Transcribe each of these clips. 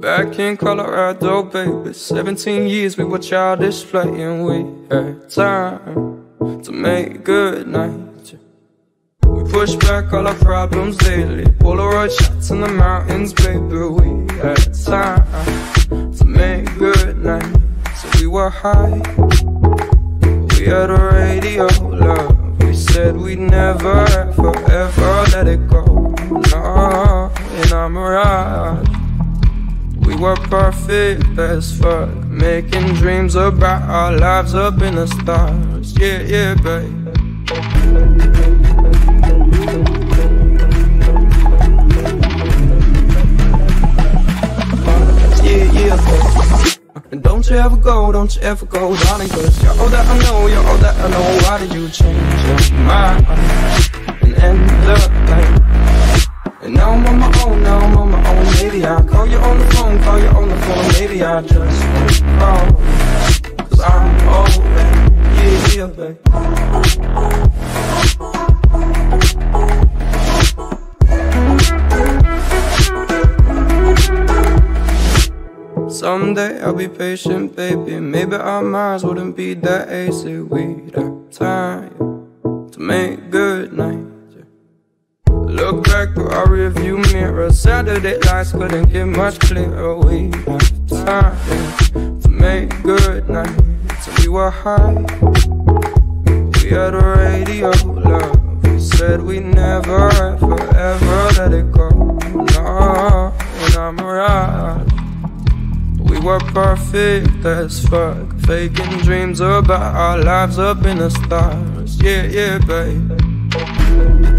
Back in Colorado, baby. 17 years we were childish playing We had time to make good night. We push back all our problems daily. Polaroid shots in the mountains, baby. We had time to make good night. So we were high. We had a radio, love. We said we'd never, ever, ever let it go. No, and I'm right we were perfect as fuck. Making dreams about our lives up in the stars. Yeah, yeah, babe. And don't you ever go, don't you ever go, darling Cause you're all that I know, you're all that I know. Why did you change your mind And end the night And now I'm on my own, now I'm on my own. Maybe I'll call you on the phone, call you on the phone Maybe I just won't Cause I'm old and yeah, babe. Someday I'll be patient, baby. Maybe our minds wouldn't be that easy. We'd have time to make good nights Look back through our rearview mirror Saturday lights couldn't get much clearer. We have time to make good nights. We were high. We had a radio, love. We said we never, ever, ever let it go. No, and I'm right we were perfect as fuck. Faking dreams about our lives up in the stars. Yeah, yeah, babe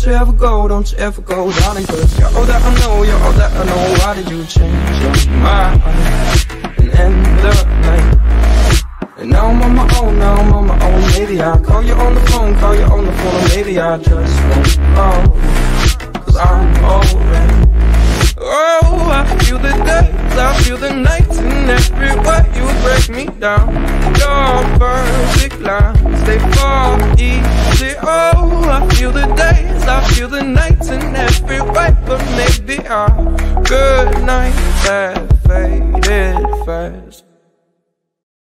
don't you ever go, don't you ever go, darling Cause you're all that I know, you're all that I know. Why did you change your mind? And end the night And now I'm on my own, now I'm on my own. Maybe I'll call you on the phone, call you on the phone maybe I just won't call. Cause I'm and Oh, I feel the days, I feel the nights And every way. You break me down Your perfect lines, they fall easy. Oh, I feel the days, I feel the nights In every way, but maybe our good nights have faded fast